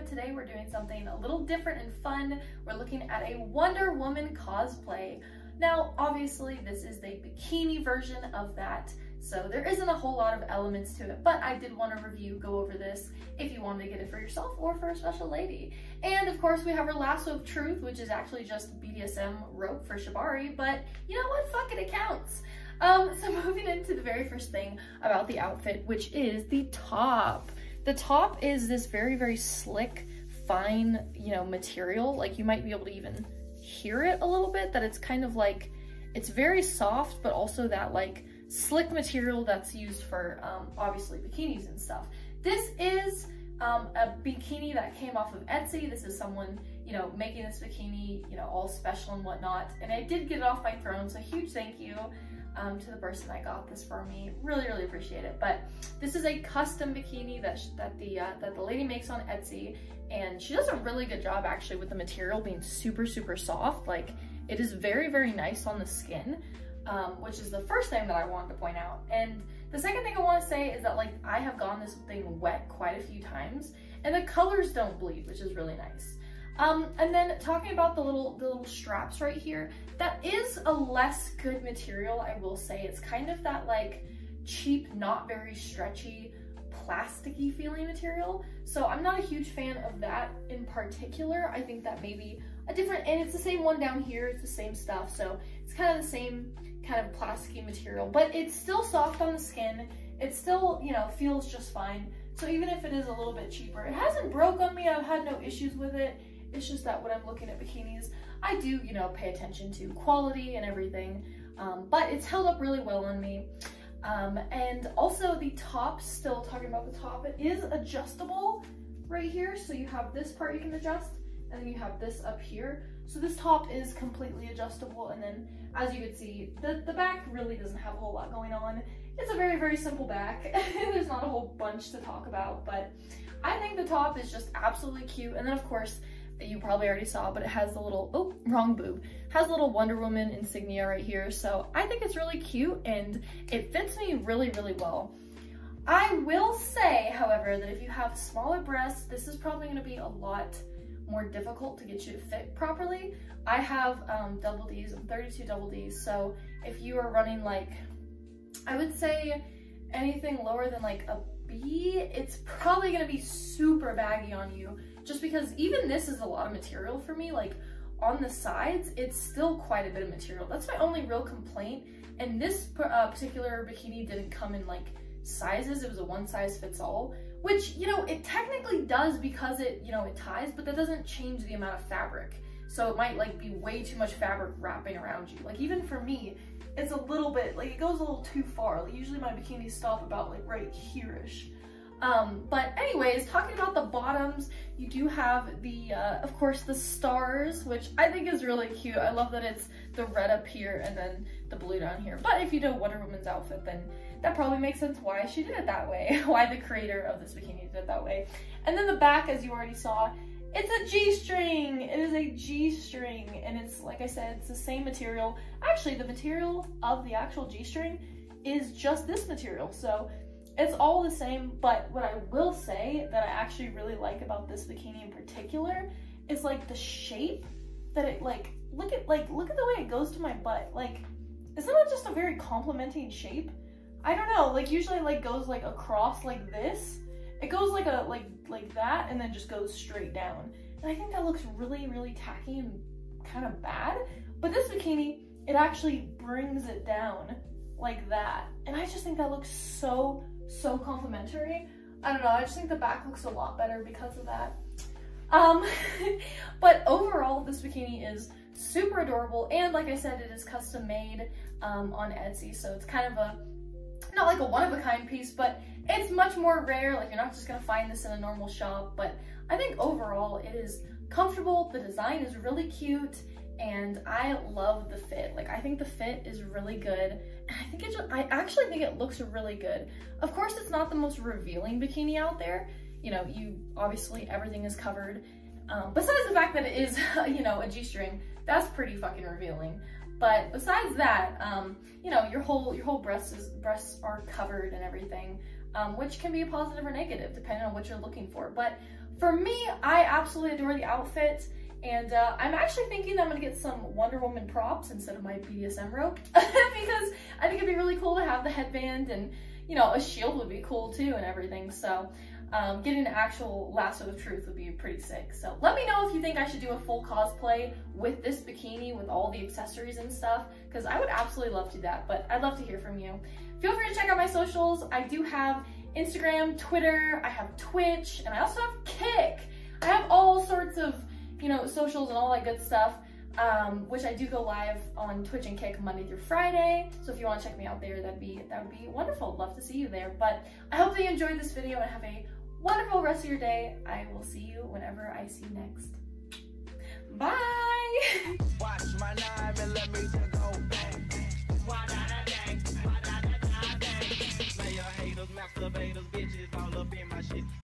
today we're doing something a little different and fun. We're looking at a Wonder Woman cosplay. Now, obviously, this is the bikini version of that, so there isn't a whole lot of elements to it, but I did want to review, go over this if you wanted to get it for yourself or for a special lady. And of course, we have our Lasso of Truth, which is actually just BDSM rope for Shibari, but you know what? Fuck it, it counts. Um, so moving into the very first thing about the outfit, which is the top. The top is this very, very slick, fine, you know, material. Like you might be able to even hear it a little bit, that it's kind of like, it's very soft, but also that like slick material that's used for um, obviously bikinis and stuff. This is um, a bikini that came off of Etsy. This is someone, you know, making this bikini, you know, all special and whatnot. And I did get it off my throne, so huge thank you um, to the person that got this for me. Really, really appreciate it. But this is a custom bikini that, that, the, uh, that the lady makes on Etsy. And she does a really good job actually with the material being super, super soft. Like it is very, very nice on the skin, um, which is the first thing that I wanted to point out. And the second thing I want to say is that like I have gone this thing wet quite a few times and the colors don't bleed, which is really nice. Um, and then talking about the little, the little straps right here, that is a less good material, I will say. It's kind of that like cheap, not very stretchy, plasticky feeling material. So I'm not a huge fan of that in particular. I think that maybe a different, and it's the same one down here, it's the same stuff. So it's kind of the same kind of plasticky material, but it's still soft on the skin. It still, you know, feels just fine. So even if it is a little bit cheaper, it hasn't broke on me. I've had no issues with it. It's just that when I'm looking at bikinis, I do, you know, pay attention to quality and everything, um, but it's held up really well on me. Um, and also the top, still talking about the top, it is adjustable right here. So you have this part you can adjust and then you have this up here. So this top is completely adjustable. And then as you can see, the, the back really doesn't have a whole lot going on. It's a very, very simple back. There's not a whole bunch to talk about, but I think the top is just absolutely cute. And then of course, you probably already saw, but it has the little, oh, wrong boob. Has a little Wonder Woman insignia right here. So I think it's really cute and it fits me really, really well. I will say, however, that if you have smaller breasts, this is probably gonna be a lot more difficult to get you to fit properly. I have um, double Ds, I'm 32 double Ds. So if you are running like, I would say anything lower than like a B, it's probably gonna be super baggy on you just because even this is a lot of material for me, like on the sides, it's still quite a bit of material. That's my only real complaint. And this uh, particular bikini didn't come in like sizes. It was a one size fits all, which, you know, it technically does because it, you know, it ties, but that doesn't change the amount of fabric. So it might like be way too much fabric wrapping around you. Like even for me, it's a little bit, like it goes a little too far. Like usually my bikinis stop about like right here-ish. Um, but anyways, talking about the bottoms, you do have the, uh, of course, the stars, which I think is really cute. I love that it's the red up here and then the blue down here. But if you know Wonder Woman's outfit, then that probably makes sense why she did it that way, why the creator of this bikini did it that way. And then the back, as you already saw, it's a G-string. It is a G-string, and it's, like I said, it's the same material. Actually, the material of the actual G-string is just this material. So it's all the same, but what I will say that I actually really like about this bikini in particular is like the shape that it like, look at like, look at the way it goes to my butt. Like, isn't that just a very complimenting shape? I don't know, like usually like goes like across like this. It goes like a, like, like that and then just goes straight down. And I think that looks really, really tacky and kind of bad. But this bikini, it actually brings it down like that. And I just think that looks so so complimentary. I don't know, I just think the back looks a lot better because of that. Um, but overall, this bikini is super adorable. And like I said, it is custom made um, on Etsy. So it's kind of a, not like a one-of-a-kind piece, but it's much more rare. Like you're not just gonna find this in a normal shop. But I think overall, it is comfortable. The design is really cute and I love the fit. Like I think the fit is really good. And I think it just, I actually think it looks really good. Of course, it's not the most revealing bikini out there. You know, you obviously everything is covered. Um, besides the fact that it is, you know, a G-string, that's pretty fucking revealing. But besides that, um, you know, your whole your whole breasts is, breasts are covered and everything, um, which can be a positive or negative depending on what you're looking for. But for me, I absolutely adore the outfit. And uh, I'm actually thinking that I'm gonna get some Wonder Woman props instead of my BDSM rope because I think it'd be really cool to have the headband and you know, a shield would be cool too and everything. So um, getting an actual lasso of truth would be pretty sick. So let me know if you think I should do a full cosplay with this bikini with all the accessories and stuff because I would absolutely love to do that, but I'd love to hear from you. Feel free to check out my socials. I do have Instagram, Twitter, I have Twitch, and I also have Kick. I have all sorts of you know, socials and all that good stuff. Um, which I do go live on Twitch and Kick Monday through Friday. So if you want to check me out there, that'd be that would be wonderful. Love to see you there. But I hope that you enjoyed this video and have a wonderful rest of your day. I will see you whenever I see you next. Bye!